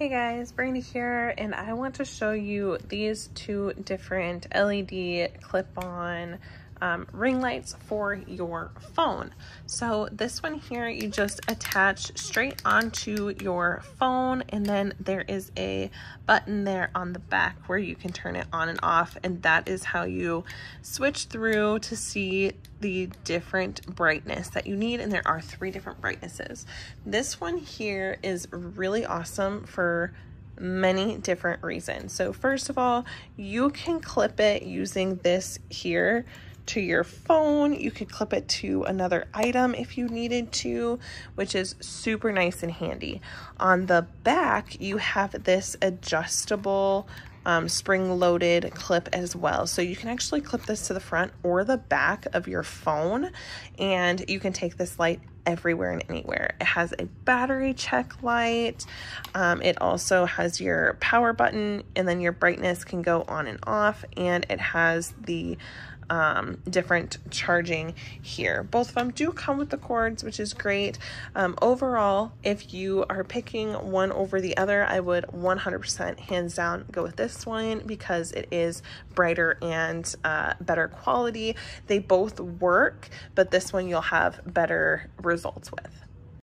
Hey guys, Brandy here, and I want to show you these two different LED clip-on um, ring lights for your phone. So this one here, you just attach straight onto your phone and then there is a button there on the back where you can turn it on and off and that is how you switch through to see the different brightness that you need and there are three different brightnesses. This one here is really awesome for many different reasons. So first of all, you can clip it using this here to your phone. You could clip it to another item if you needed to, which is super nice and handy. On the back, you have this adjustable um, spring loaded clip as well. So you can actually clip this to the front or the back of your phone and you can take this light everywhere and anywhere. It has a battery check light. Um, it also has your power button and then your brightness can go on and off and it has the um, different charging here. Both of them do come with the cords, which is great. Um, overall, if you are picking one over the other, I would 100% hands down go with this one because it is brighter and uh, better quality. They both work, but this one you'll have better results with.